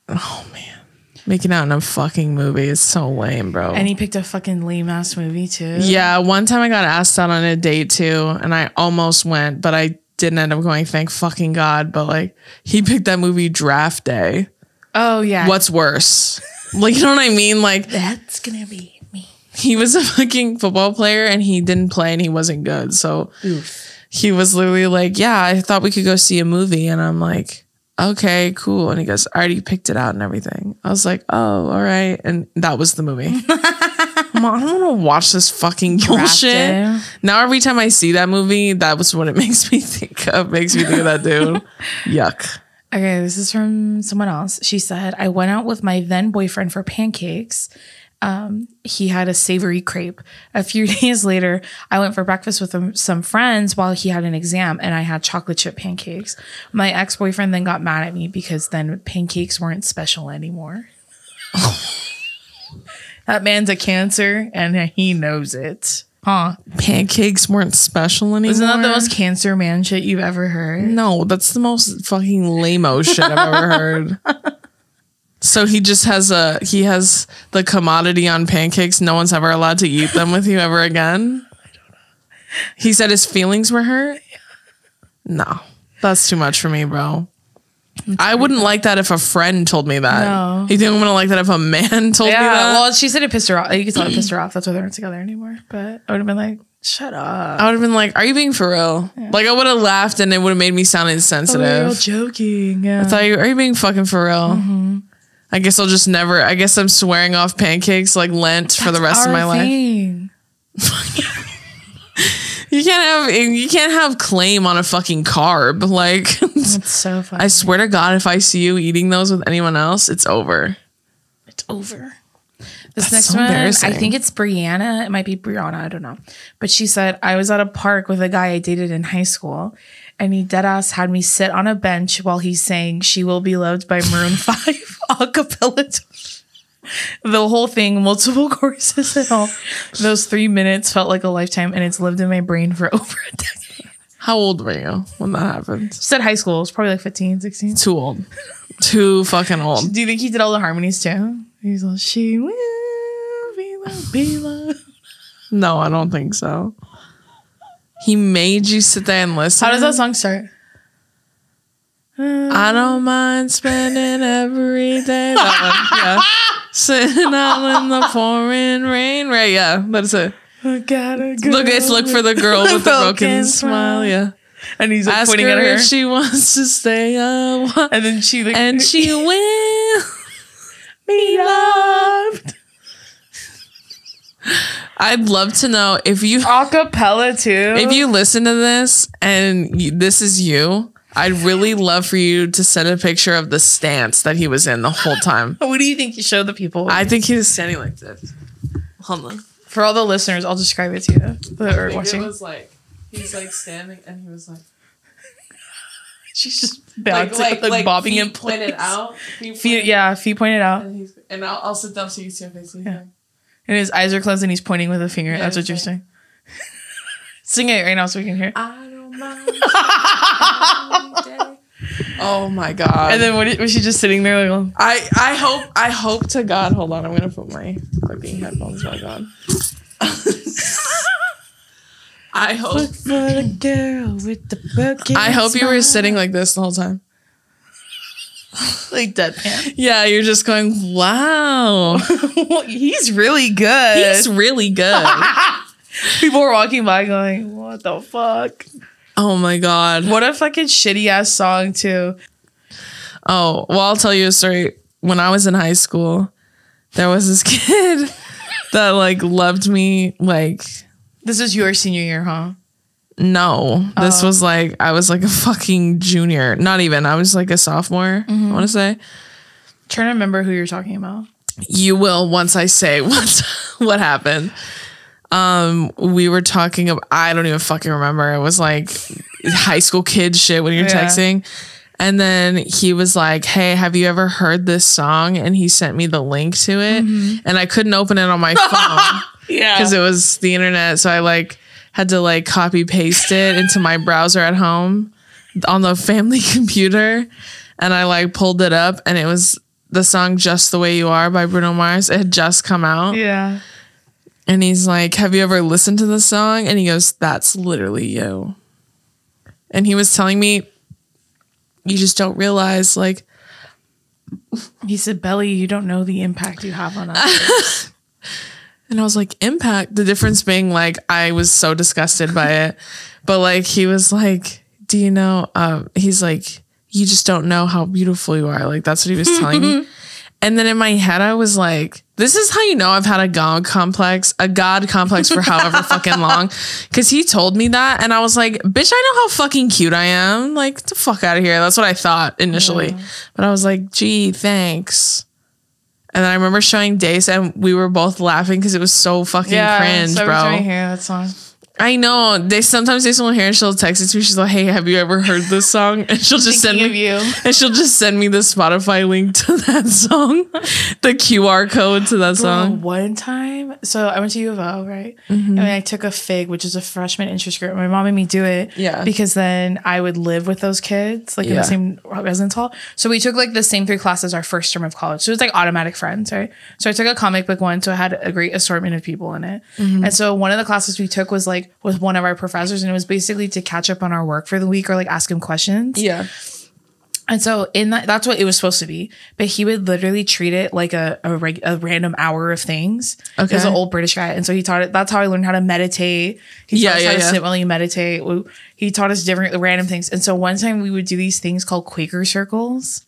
oh man, making out in a fucking movie is so lame, bro. And he picked a fucking lame ass movie too. yeah, one time I got asked out on a date too, and I almost went, but I didn't end up going. Thank fucking god. But like, he picked that movie Draft Day. Oh yeah. What's worse? Like, you know what I mean? Like, That's gonna be me. he was a fucking football player and he didn't play and he wasn't good. So Oof. he was literally like, Yeah, I thought we could go see a movie. And I'm like, Okay, cool. And he goes, I already picked it out and everything. I was like, Oh, all right. And that was the movie. I'm like, I don't want to watch this fucking bullshit. Day. Now, every time I see that movie, that was what it makes me think of. Makes me think of that dude. Yuck. Okay, this is from someone else. She said, I went out with my then boyfriend for pancakes. Um, he had a savory crepe. A few days later, I went for breakfast with some friends while he had an exam and I had chocolate chip pancakes. My ex boyfriend then got mad at me because then pancakes weren't special anymore. that man's a cancer and he knows it. Huh? Pancakes weren't special anymore. Isn't that the most cancer man shit you've ever heard? No, that's the most fucking lame shit I've ever heard. So he just has a he has the commodity on pancakes. No one's ever allowed to eat them with you ever again. I don't know. He said his feelings were hurt. No, that's too much for me, bro. I wouldn't like that if a friend told me that. No. You think I'm gonna like that if a man told me Yeah, that? well, she said it pissed her off. You could tell it pissed her off. That's why they're not together anymore. But I would have been like, shut up. I would have been like, "Are you being for real?" Like I would have laughed, and it would have made me sound insensitive. Oh, We're all joking. Yeah. I thought you are you being fucking for real? Mm-hmm. I guess I'll just never. I guess I'm swearing off pancakes like Lent for the rest of my life. You can't have you can't have claim on a fucking carb. Like It's so funny. I swear to God, if I see you eating those with anyone else, it's over. it's over. That's This next so one, I think it's Brianna. It might be Brianna. I don't know. But she said, I was at a park with a guy I dated in high school, and he deadass had me sit on a bench while he sang She Will Be Loved by Maroon 5 a cappella. The whole thing, multiple courses and all. Those three minutes felt like a lifetime, and it's lived in my brain for over a decade. How old were you when that happened? Said high school. It's probably like 15, 16. Too old. Too fucking old. Do you think he did all the harmonies too? He's like, she will be loved, be loved. No, I don't think so. He made you sit there and listen. How does that song start? I don't mind spending every day. That one, yeah. Sitting out in the pouring rain. Right, yeah, that's it. I gotta go. Look, it's look for the girl with the broken smile. Yeah, and he's like ask pointing her, at her, if she wants to stay a and then she like, and she will. be loved. I'd love to know if you Acapella too. if you listen to this and you, this is you. I'd really love for you to send a picture of the stance that he was in the whole time. what do you think you show the people? I think he was standing like this. Hold on. for all the listeners, I'll describe it to you that are watching. was like he's like standing and he was like She's just bouncing, like, bobbing in place. pointed out. Feet Feet, pointed- yeah, feet pointed out, And, he's, and I'll, I'll sit down so you can see my face. Yeah. and his eyes are closed, and he's pointing with a finger. Yeah, That's what it's you're saying. Sing it right now so we can hear. I don't mind. Oh my god! And then what, was she just sitting there like, oh. I I hope I hope to God. Hold on, I'm gonna put my fucking headphones back on. I hope for the girl with the broken I hope you were sitting like this the whole time. like deadpan. Yeah, you're just going, wow. He's really good. He's really good. People were walking by going, "What the fuck? Oh my god. What a fucking shitty ass song too." Oh, well, I'll tell you a story. When I was in high school, there was this kid that like loved me like This is your senior year, huh? no. This oh. was like I was like a fucking junior. Not even. I was like a sophomore, I want to say. trying to remember who you're talking about. You will once I say what what happened. Um, we were talking about I don't even fucking remember. It was like high school kid shit when you're Yeah. texting. And then he was like, Hey, have you ever heard this song? And he sent me the link to it. And I couldn't open it on my phone Yeah. because it was the internet. So I like had to like copy paste it into my browser at home on the family computer. And I like pulled it up and it was the song Just the Way You Are by Bruno Mars. It had just come out. yeah. And he's like, Have you ever listened to this song? And he goes, That's literally you. And he was telling me, You just don't realize, like, He said, Belly, you don't know the impact you have on us. and I was like, Impact. The difference being, like, I was so disgusted by it. But, like, he was like, Do you know? Um, he's like, You just don't know how beautiful you are. Like, that's what he was telling me. And then in my head, I was like, this is how you know I've had a God complex, a God complex for however fucking long. Cause he told me that. And I was like, bitch, I know how fucking cute I am. Like, get the fuck out of here. That's what I thought initially. But I was like, gee, thanks. And then I remember showing Dace and we were both laughing because it was so fucking cringe, so bro. hear that song. I know. They sometimes they hear and she'll text it to me. She's like, hey, have you ever heard this song? And she'll just send me you. and she'll just send me the Spotify link to that song, the QR code to that Bro, song. one time, so I went to U of O, right? Mm-hmm. And I took a FIG, which is a freshman interest group. My mom made me do it. Yeah. Because then I would live with those kids, like in Yeah. the same residence hall. So we took like the same three classes our first term of college. So it was like automatic friends, right? So I took a comic book one, so it had a great assortment of people in it. Mm-hmm. And so one of the classes we took was like with one of our professors, and it was basically to catch up on our work for the week or like ask him questions. Yeah. And so in that, that's what it was supposed to be. But he would literally treat it like a a, reg, a random hour of things. Okay. He was Okay. an old British guy, and so he taught it. That's how I learned how to meditate. He taught Yeah, us yeah, how to yeah. sit while you meditate. He taught us different random things. And so one time we would do these things called Quaker circles.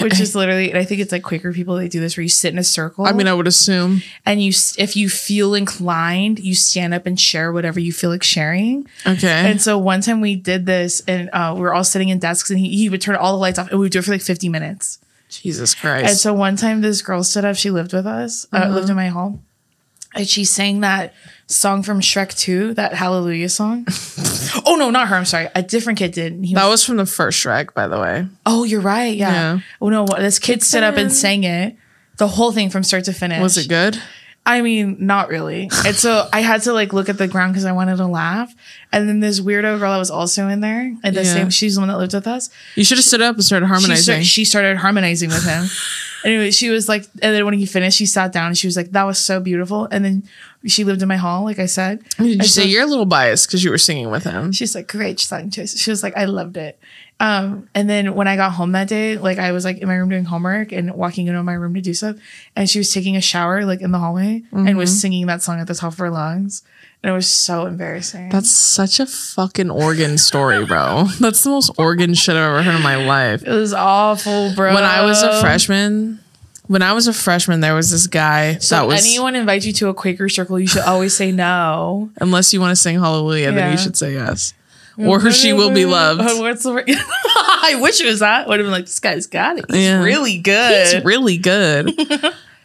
Which is literally, and I think it's like Quaker people. They do this where you sit in a circle. I mean, I would assume. and you, if you feel inclined, you stand up and share whatever you feel like sharing. Okay. And so one time we did this, and uh, we were all sitting in desks, and he, he would turn all the lights off, and we would do it for like fifty minutes. Jesus Christ. And so one time this girl stood up. She lived with us, uh, lived in my home, and she sang that song from Shrek Two, that Hallelujah song. oh no, not her. I'm sorry. A different kid did. he that was, was from the first Shrek, by the way. oh, you're right. Yeah. Yeah. Oh no, this kid stood up and sang it. The whole thing from start to finish. Was it good? I mean, not really. And so I had to like look at the ground because I wanted to laugh. And then this weirdo girl that was also in there, and the Yeah. same, she's the one that lived with us. You should have stood up and started She, harmonizing. start, she started harmonizing with him. anyway, she was like, and then when he finished, she sat down and she was like, "That was so beautiful." And then she lived in my hall, like I said. Did you And say you're a little biased because you were singing with him? She's like, "Great song choice." She was like, "I loved it." Um, and then when I got home that day, like I was like in my room doing homework and walking into my room to do stuff, and she was taking a shower like in the hallway and was singing that song at the top of her lungs, and it was so embarrassing. That's such a fucking Oregon story, bro. That's the most Oregon shit I've ever heard in my life. it was awful, bro. When I was a freshman, when I was a freshman, there was this guy so that was anyone invites you to a Quaker circle, you should always say no. unless you want to sing hallelujah, then you should say yes. Or she will be loved. What's the? I wish it was that. Would have been like, this guy's got it. He's Yeah. really good. It's really good.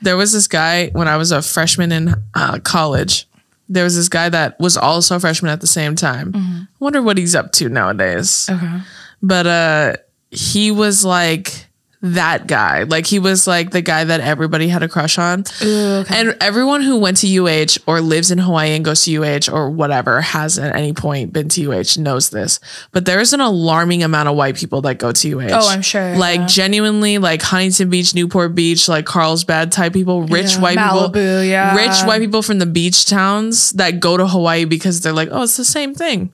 there was this guy when I was a freshman in uh, college. There was this guy that was also a freshman at the same time. I wonder what he's up to nowadays. okay. But uh he was like that guy. Like he was like the guy that everybody had a crush on. And everyone who went to UH or lives in Hawaii and goes to UH or whatever has at any point been to UH knows this. But there is an alarming amount of white people that go to UH. Oh, I'm sure, Like yeah. genuinely like Huntington Beach, Newport Beach, like Carlsbad type people, rich Yeah, white people. Yeah. Rich white people from the beach towns that go to Hawaii because they're like, oh, it's the same thing.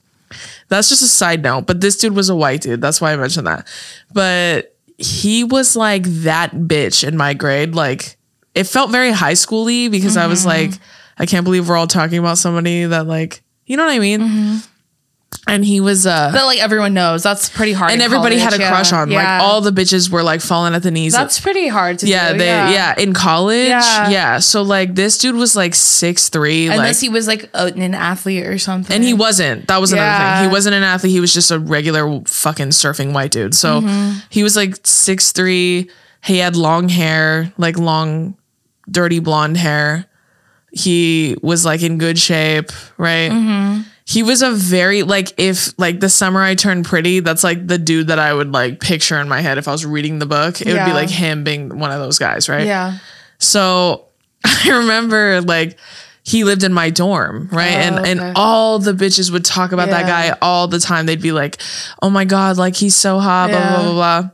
That's just a side note. But this dude was a white dude. That's why I mentioned that. But he was like that bitch in my grade. Like it felt very high schooly because I was mm-hmm. like, I can't believe we're all talking about somebody that like, you know what I mean? Mm-hmm. And he was uh that like everyone knows. That's pretty hard. and everybody had a college, crush yeah. on. Yeah. Like all the bitches were like falling at the knees. That's pretty hard to yeah, do. they yeah. in college. Yeah. Yeah. So like this dude was like six three, like Unless he was like an athlete or something. and he wasn't. That was another Yeah. thing. He wasn't an athlete. He was just a regular fucking surfing white dude. So Mm-hmm. he was like six three. He had long hair, like long, dirty blonde hair. He was like in good shape, right? Mm-hmm. He was a very like if like the summer I turned pretty. That's like the dude that I would like picture in my head if I was reading the book. It would be like him being one of those guys, right? Yeah. So I remember like he lived in my dorm, right? and Oh, okay. and all the bitches would talk about that guy all the time. They'd be like, "Oh my god, like he's so hot," blah Yeah. blah blah blah.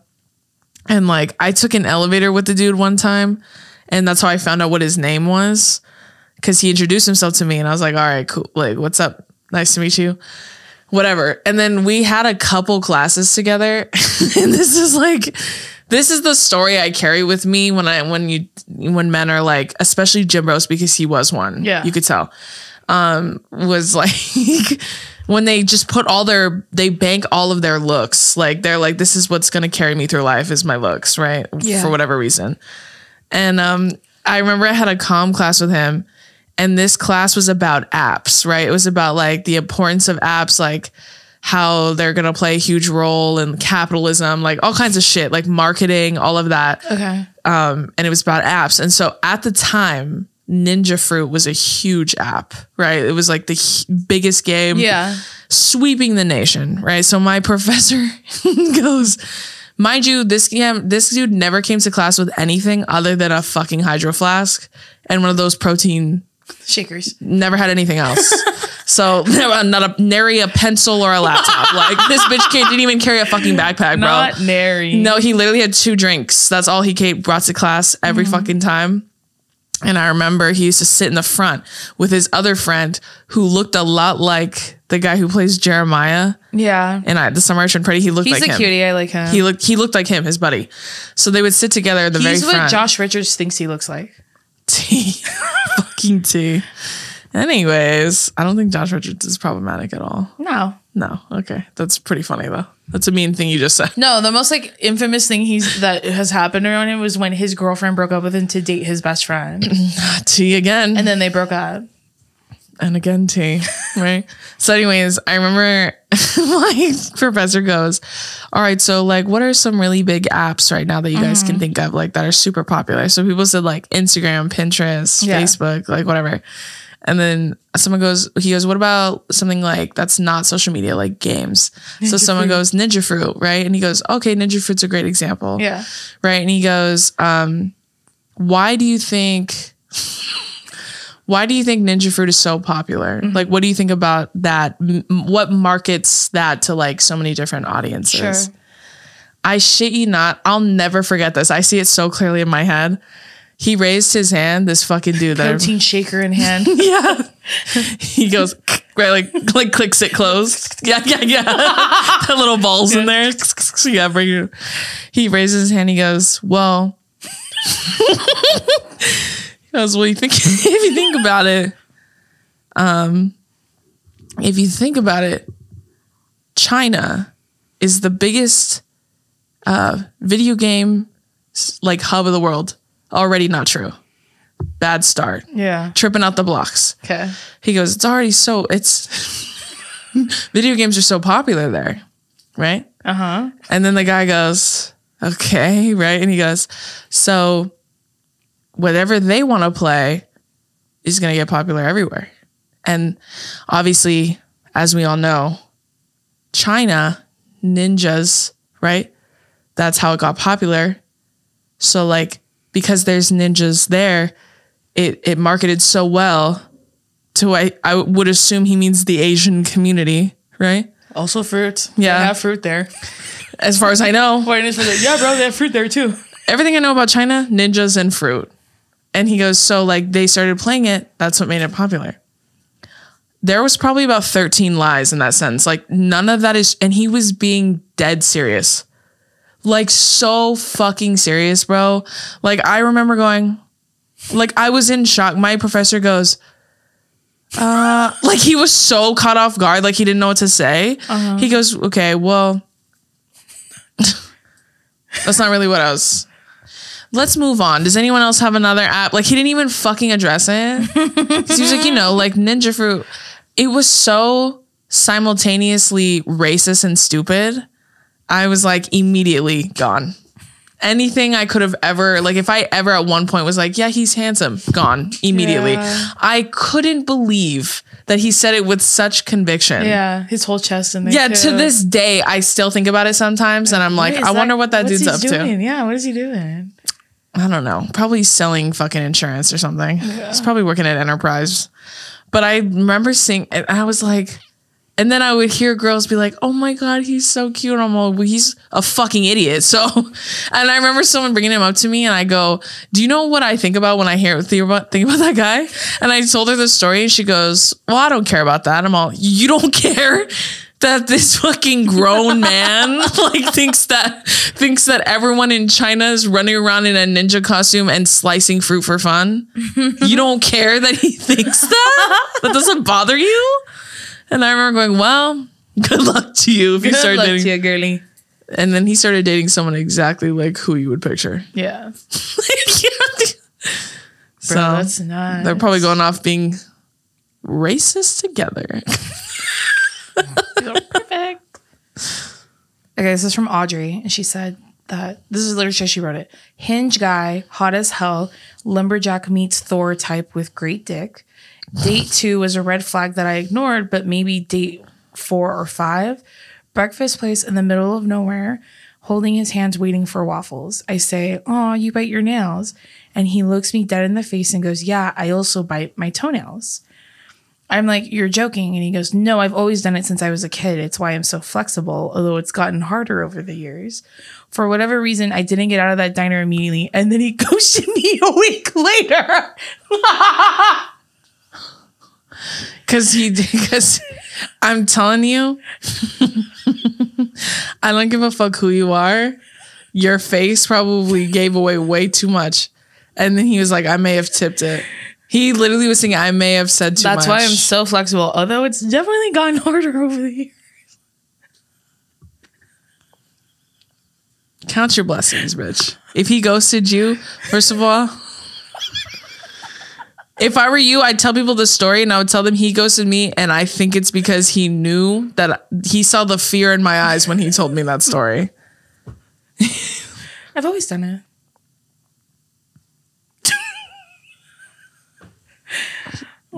And like I took an elevator with the dude one time, and that's how I found out what his name was because he introduced himself to me, and I was like, "All right, cool. Like, what's up? Nice to meet you." Whatever. And then we had a couple classes together, and this is like this is the story I carry with me when I when you when men are like, especially Jim Rose, because he was one. Yeah. you could tell. Um, was like when they just put all their they bank all of their looks. Like they're like, this is what's gonna carry me through life is my looks, right? Yeah. For whatever reason. And um, I remember I had a comm class with him, and this class was about apps, right? It was about like the importance of apps, like how they're gonna play a huge role in capitalism, like all kinds of shit, like marketing, all of that. Okay. Um, and it was about apps. And so at the time, Ninja Fruit was a huge app, right? It was like the h- biggest game Yeah. sweeping the nation, right? So my professor goes, mind you, this yeah, this dude never came to class with anything other than a fucking hydro flask and one of those protein. Shakers. Never had anything else. so uh, not a nary a pencil or a laptop. Like this bitch kid didn't even carry a fucking backpack, bro. Not nary. No, he literally had two drinks. That's all he came, brought to class every mm-hmm. fucking time. And I remember he used to sit in the front with his other friend who looked a lot like the guy who plays Jeremiah. Yeah. And I, the summer I turned pretty, he looked He's like a him. cutie. I like him. He looked he looked like him, his buddy. So they would sit together at the He's very what. Josh Richards thinks he looks like. Fucking T. Anyways, I don't think Josh Richards is problematic at all. No. No. Okay. That's pretty funny though. That's a mean thing you just said. No, the most like infamous thing he's that has happened around him was when his girlfriend broke up with him to date his best friend. T again. and then they broke up. And again T, right? so, anyways, I remember my professor goes, All right, so like what are some really big apps right now that you guys can think of like that are super popular? So people said like Instagram, Pinterest, Yeah. Facebook, like whatever. And then someone goes, he goes, what about something like that's not social media, like games? so someone Fruit. goes, Ninja Fruit, right? And he goes, okay, Ninja Fruit's a great example Yeah. right? And he goes, um, "Why do you think? Why do you think Ninja Fruit is so popular? Mm-hmm. Like, what do you think about that? M- what markets that to like so many different audiences?" Sure. I shit you not, I'll never forget this. I see it so clearly in my head. He raised his hand. This fucking dude that Protein shaker in hand. yeah. He goes right like like clicks it closed. Yeah, yeah, yeah. the little balls in there. yeah, bring it. He raises his hand. He goes, "Well," goes, "Well, you think if you think about it, um, if you think about it, China is the biggest uh video game like hub of the world. Already not true. Bad start." yeah. tripping out the blocks. Okay. He goes, it's already so it's video games are so popular there, right? Uh huh. And then the guy goes, okay, right? And he goes, so whatever they want to play is going to get popular everywhere. And obviously, as we all know, China, ninjas, right? That's how it got popular. So, like, because there's ninjas there, it, it marketed so well to, I, I would assume he means the Asian community, right? Also fruit. Yeah. They have fruit there. As far as I know, Why is it? Yeah, bro, they have fruit there too. everything I know about China, ninjas and fruit. And he goes, so like they started playing it, that's what made it popular. There was probably about 13 lies in that sentence. Like none of that is and he was being dead serious. Like so fucking serious, bro. Like I remember going like I was in shock. My professor goes, uh, like he was so caught off guard, like he didn't know what to say. Uh-huh. He goes, okay, well, that's not really what I was. Let's move on. Does anyone else have another app? Like he didn't even fucking address it. he was like, you know, like Ninja Fruit. It was so simultaneously racist and stupid. I was like immediately gone. Anything I could have ever like if I ever at one point was like, yeah, he's handsome, gone immediately. Yeah. I couldn't believe that he said it with such conviction. Yeah, his whole chest and. Yeah, too. to this day, I still think about it sometimes, and I'm like, I wonder what that what's dude's up to. doing? Yeah, what is he doing? I don't know. Probably selling fucking insurance or something. He's probably working at Enterprise. But I remember seeing, and I was like, and then I would hear girls be like, "Oh my god, he's so cute." And I'm well, "He's a fucking idiot." So, and I remember someone bringing him up to me, and I go, "Do you know what I think about when I hear think about think about that guy?" And I told her the story, and she goes, "Well, I don't care about that." I'm all, "You don't care." That this fucking grown man like thinks that thinks that everyone in China is running around in a ninja costume and slicing fruit for fun. you don't care that he thinks that? That doesn't bother you? And I remember going, well, good luck to you if you Good start luck dating. to you, girly. And then he started dating someone exactly like who you would picture. Yeah, so bro, that's not. they're probably going off being racist together. perfect. Okay, this is from Audrey, and she said that this is literally how she wrote it. Hinge guy, hot as hell, lumberjack meets Thor type with great dick. Date two was a red flag that I ignored, but maybe date four or five. Breakfast place in the middle of nowhere, holding his hands waiting for waffles. I say, Oh, you bite your nails. And he looks me dead in the face and goes, Yeah, I also bite my toenails. I'm like, You're joking. And he goes, No, I've always done it since I was a kid. It's why I'm so flexible, although it's gotten harder over the years. For whatever reason, I didn't get out of that diner immediately. And then he ghosted me a week later. Cause he because I'm telling you, I don't give a fuck who you are. Your face probably gave away way too much. And then he was like, I may have tipped it. He literally was saying, I may have said too much. That's much. why I'm so flexible, although it's definitely gotten harder over the years. Count your blessings, Rich. If he ghosted you, first of all, if I were you, I'd tell people the story and I would tell them he ghosted me. And I think it's because he knew that he saw the fear in my eyes when he told me that story. I've always done it.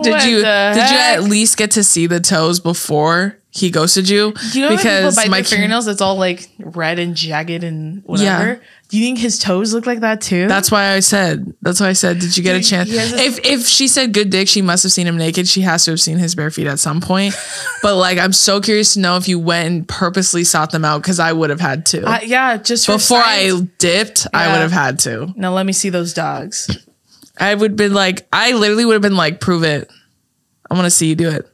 Did What you did you at least get to see the toes before he ghosted you? You know because when people bite their fingernails? It's all like red and jagged and whatever. Yeah. Do you think his toes look like that too? That's why I said. That's why I said. Did you get a chance? this- If if she said good dick, she must have seen him naked. She has to have seen his bare feet at some point. but like, I'm so curious to know if you went and purposely sought them out because I would have had to. Uh, yeah, just for Before. I dipped, I would have had to. now let me see those dogs. I would have been like, I literally would have been like, prove it. I want to see you do it.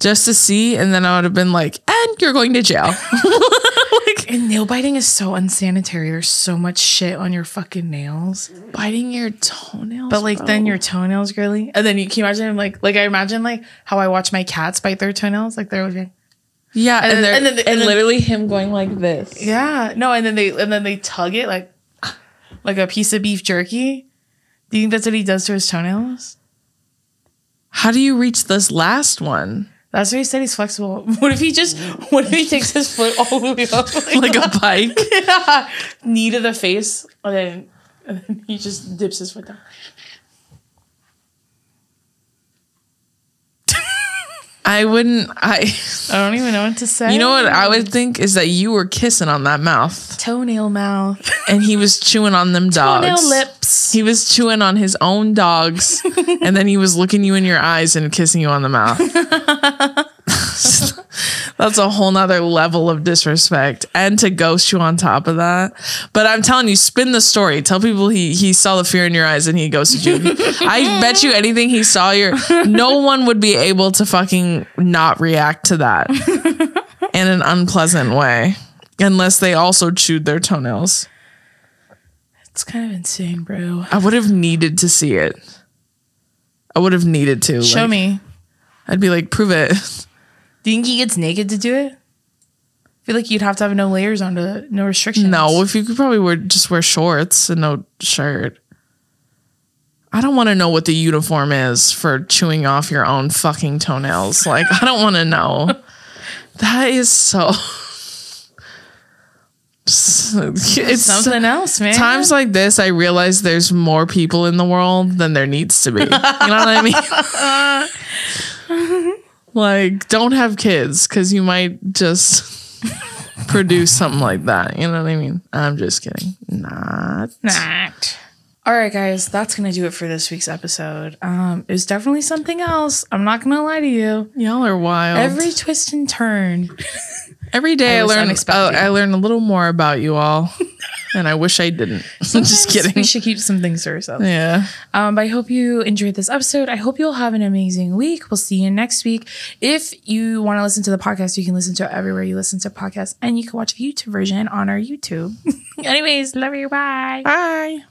Just to see, and then I would have been like, and you're going to jail. like, And nail biting is so unsanitary. There's so much shit on your fucking nails. Biting your toenails. But like bro. then your toenails, girly. And then you can you imagine like like I imagine like how I watch my cats bite their toenails. Like they're like, yeah, and, and they're- then- and, and then- literally him going like this. yeah, no, and then they and then they tug it like like a piece of beef jerky. Do you think that's what he does to his toenails? How do you reach this last one? That's why he said he's flexible. What if he just what if he takes his foot all the way up Like a bike? yeah, knee to the face, and then, and then he just dips his foot down. I wouldn't. I. I don't even know what to say. You know what I would think is that you were kissing on that mouth, Toenail mouth, and he was chewing on them dogs. toenail lips. He was chewing on his own dogs, and then he was looking you in your eyes and kissing you on the mouth. That's a whole nother level of disrespect. And to ghost you on top of that. But I'm telling you, spin the story. Tell people he he saw the fear in your eyes and he ghosted you. I bet you anything he saw your no one would be able to fucking not react to that in an unpleasant way. Unless they also chewed their toenails. It's kind of insane, bro. I would have needed to see it. I would have needed to. Show like, me. I'd be like, prove it. Do you think he gets naked to do it? I feel like you'd have to have no layers on to no restrictions. No, if you could probably wear just wear shorts and no shirt. I don't want to know what the uniform is for chewing off your own fucking toenails. Like, I don't want to know. That is so. It's something else, man. times like this. I realize there's more people in the world than there needs to be. You know what I mean? like, don't have kids because you might just produce something like that. You know what I mean? I'm just kidding. Not. Not. All right, guys, that's gonna do it for this week's episode. Um, it was definitely something else. I'm not gonna lie to you. Y'all are wild. Every twist and turn. Every day I was learn uh. I learn a little more about you all. and I wish I didn't. I'm just kidding. We should keep some things to ourselves. Yeah. Um, but I hope you enjoyed this episode. I hope you'll have an amazing week. We'll see you next week. If you want to listen to the podcast, you can listen to it everywhere you listen to podcasts, and you can watch the YouTube version on our YouTube. Anyways, love you. Bye. Bye.